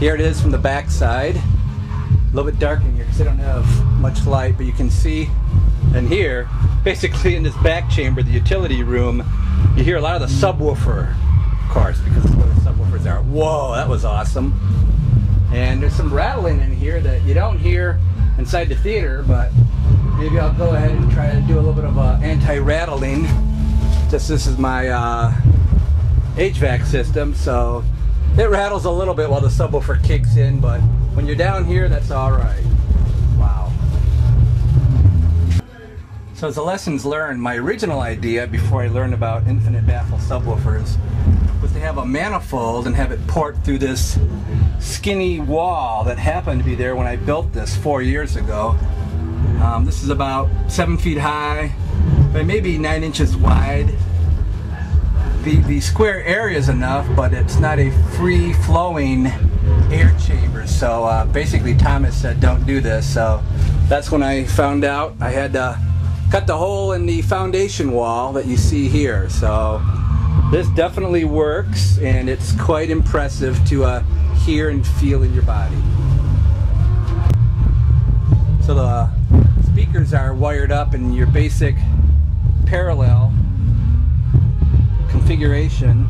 Here it is from the back side. A little bit dark in here because I don't have much light, but you can see and here, basically in this back chamber, the utility room, you hear a lot of the subwoofer, of course, because that's where the subwoofers are. Whoa, that was awesome. And there's some rattling in here that you don't hear inside the theater, but maybe I'll go ahead and try to do a little bit of uh, anti-rattling. Just this is my uh, HVAC system, so it rattles a little bit while the subwoofer kicks in, but when you're down here, that's all right. Wow. So as the lessons learned, my original idea before I learned about infinite baffle subwoofers was to have a manifold and have it port through this skinny wall that happened to be there when I built this four years ago. Um, this is about seven feet high, by maybe nine inches wide. The, the square area is enough, but it's not a free-flowing air chamber. So uh, basically Thomas said don't do this. So that's when I found out I had to cut the hole in the foundation wall that you see here. So this definitely works and it's quite impressive to uh, hear and feel in your body. So the speakers are wired up in your basic parallel configuration.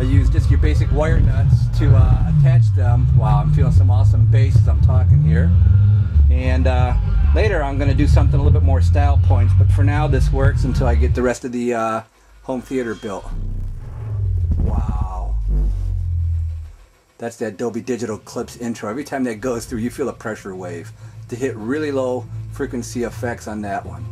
I use just your basic wire nuts to uh, attach them. Wow, I'm feeling some awesome bass as I'm talking here. And uh, later I'm going to do something a little bit more style points, but for now this works until I get the rest of the uh, home theater built. Wow. That's that Dolby Digital Clips intro. Every time that goes through, you feel a pressure wave to hit really low frequency effects on that one.